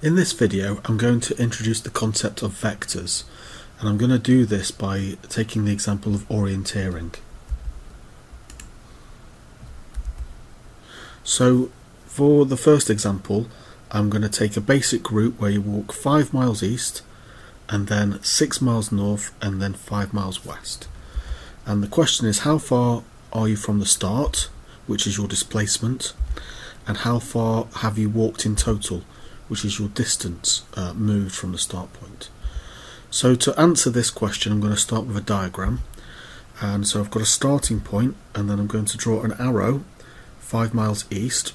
In this video I'm going to introduce the concept of vectors and I'm going to do this by taking the example of orienteering. So for the first example I'm going to take a basic route where you walk 5 miles east and then 6 miles north and then 5 miles west. And the question is how far are you from the start, which is your displacement, and how far have you walked in total, which is your distance uh, moved from the start point. So to answer this question I'm going to start with a diagram and so I've got a starting point and then I'm going to draw an arrow 5 miles east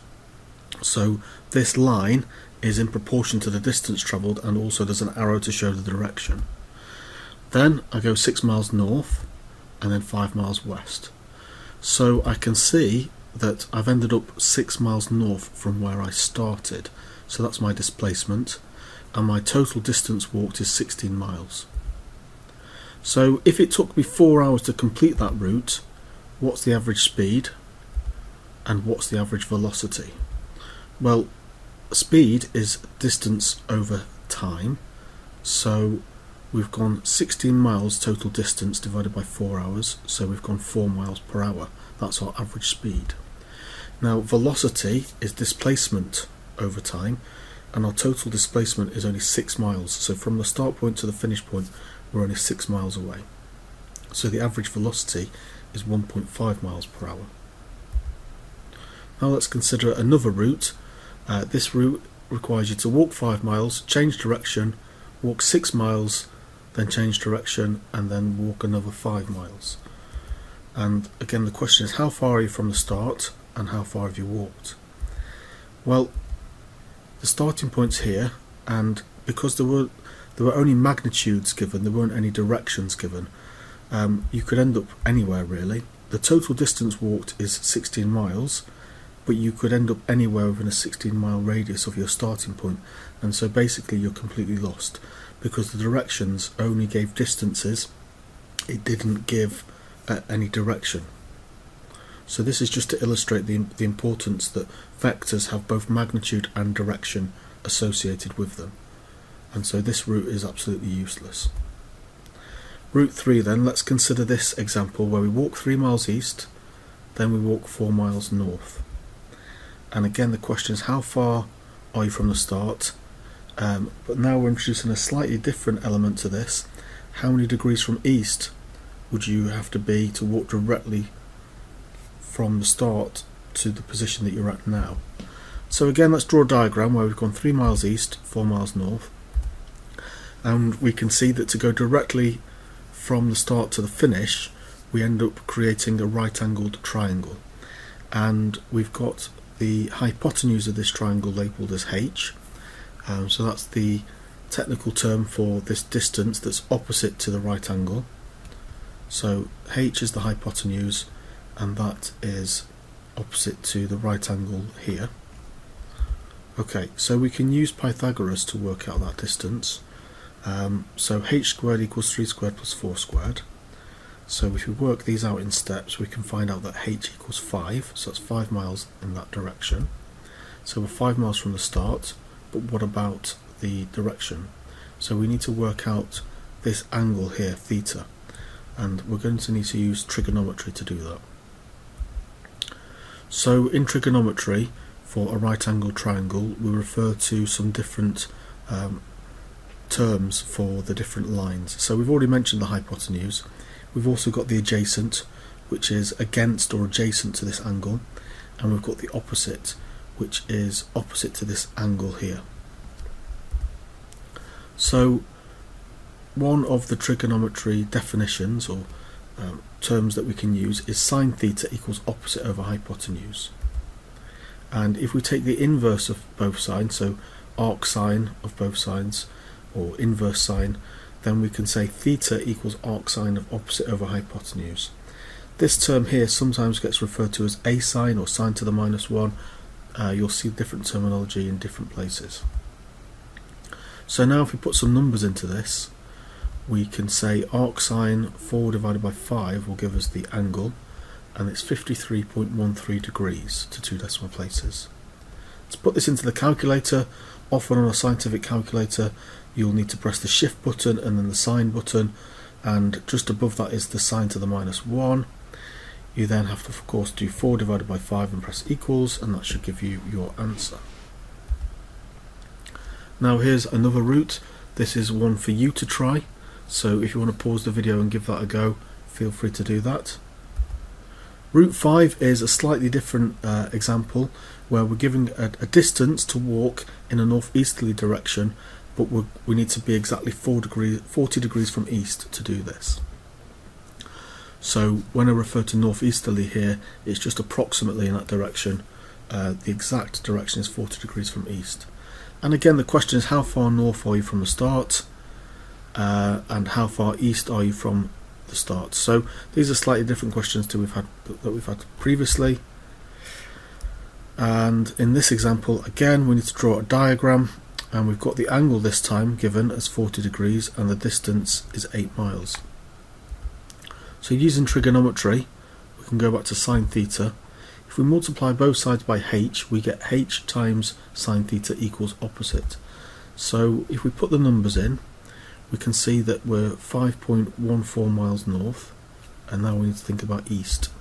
so this line is in proportion to the distance travelled and also there's an arrow to show the direction. Then I go 6 miles north and then 5 miles west. So I can see that I've ended up 6 miles north from where I started so that's my displacement and my total distance walked is 16 miles. So if it took me 4 hours to complete that route, what's the average speed and what's the average velocity? Well, speed is distance over time, so we've gone 16 miles total distance divided by 4 hours, so we've gone 4 miles per hour. That's our average speed. Now velocity is displacement over time and our total displacement is only 6 miles. So from the start point to the finish point we're only 6 miles away. So the average velocity is 1.5 miles per hour. Now let's consider another route. Uh, this route requires you to walk 5 miles change direction walk 6 miles then change direction and then walk another 5 miles. And again the question is how far are you from the start and how far have you walked well the starting point's here and because there were there were only magnitudes given, there weren't any directions given, um, you could end up anywhere really. The total distance walked is 16 miles, but you could end up anywhere within a 16 mile radius of your starting point, and so basically you're completely lost because the directions only gave distances, it didn't give uh, any direction. So this is just to illustrate the, the importance that vectors have both magnitude and direction associated with them. And so this route is absolutely useless. Route 3 then, let's consider this example where we walk 3 miles east, then we walk 4 miles north. And again the question is how far are you from the start? Um, but now we're introducing a slightly different element to this. How many degrees from east would you have to be to walk directly from the start to the position that you're at now. So again, let's draw a diagram where we've gone 3 miles east, 4 miles north. And we can see that to go directly from the start to the finish, we end up creating a right-angled triangle. And we've got the hypotenuse of this triangle labelled as h. Um, so that's the technical term for this distance that's opposite to the right angle. So h is the hypotenuse and that is opposite to the right angle here. Okay, so we can use Pythagoras to work out that distance. Um, so h squared equals 3 squared plus 4 squared. So if we work these out in steps, we can find out that h equals 5, so that's 5 miles in that direction. So we're 5 miles from the start, but what about the direction? So we need to work out this angle here, theta, and we're going to need to use trigonometry to do that. So in trigonometry, for a right angled triangle, we refer to some different um, terms for the different lines. So we've already mentioned the hypotenuse. We've also got the adjacent, which is against or adjacent to this angle. And we've got the opposite, which is opposite to this angle here. So one of the trigonometry definitions or um, terms that we can use is sine theta equals opposite over hypotenuse. And if we take the inverse of both sides, so arc sine of both sides, or inverse sine, then we can say theta equals arc sine of opposite over hypotenuse. This term here sometimes gets referred to as a sine or sine to the minus 1. Uh, you'll see different terminology in different places. So now if we put some numbers into this, we can say arc sine 4 divided by 5 will give us the angle and it's 53.13 degrees to two decimal places. Let's put this into the calculator. Often on a scientific calculator you'll need to press the shift button and then the sine button and just above that is the sine to the minus 1. You then have to of course do 4 divided by 5 and press equals and that should give you your answer. Now here's another route. This is one for you to try. So if you want to pause the video and give that a go, feel free to do that. Route 5 is a slightly different uh, example where we're giving a, a, distance to walk in a northeasterly direction but we need to be exactly 4 degrees, 40 degrees from east to do this. So when I refer to northeasterly here, it's just approximately in that direction. Uh, the exact direction is 40 degrees from east. And again, the question is how far north are you from the start? Uh, and how far east are you from the start? So these are slightly different questions to we've had that we've had previously. And in this example, again, we need to draw a diagram and we've got the angle this time given as 40 degrees and the distance is 8 miles. So using trigonometry we can go back to sine theta. If we multiply both sides by h we get h times sine theta equals opposite. So if we put the numbers in we can see that we're 5.14 miles north and now we need to think about east.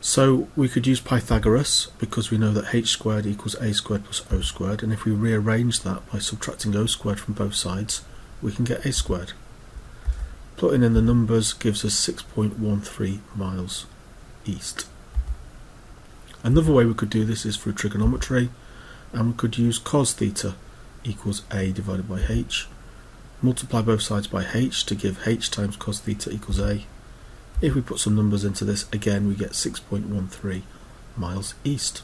So we could use Pythagoras because we know that h squared equals a squared plus o squared and if we rearrange that by subtracting o squared from both sides we can get a squared. Putting in the numbers gives us 6.13 miles east. Another way we could do this is through trigonometry and we could use cos theta equals a divided by h multiply both sides by h to give h times cos theta equals a if we put some numbers into this, again we get 6.13 miles east.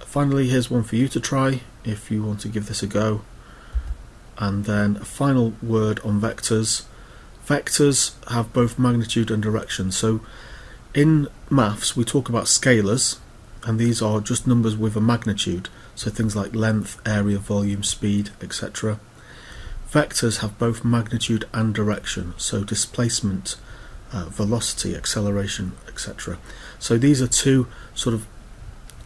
Finally, here's one for you to try if you want to give this a go. And then a final word on vectors. Vectors have both magnitude and direction. So in maths, we talk about scalars, and these are just numbers with a magnitude. So things like length, area, volume, speed, etc. Vectors have both magnitude and direction, so displacement, uh, velocity, acceleration, etc. So these are two sort of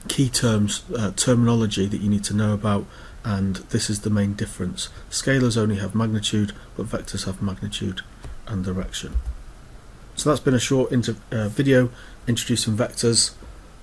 key terms, uh, terminology that you need to know about, and this is the main difference. Scalars only have magnitude, but vectors have magnitude and direction. So that's been a short uh, video introducing vectors.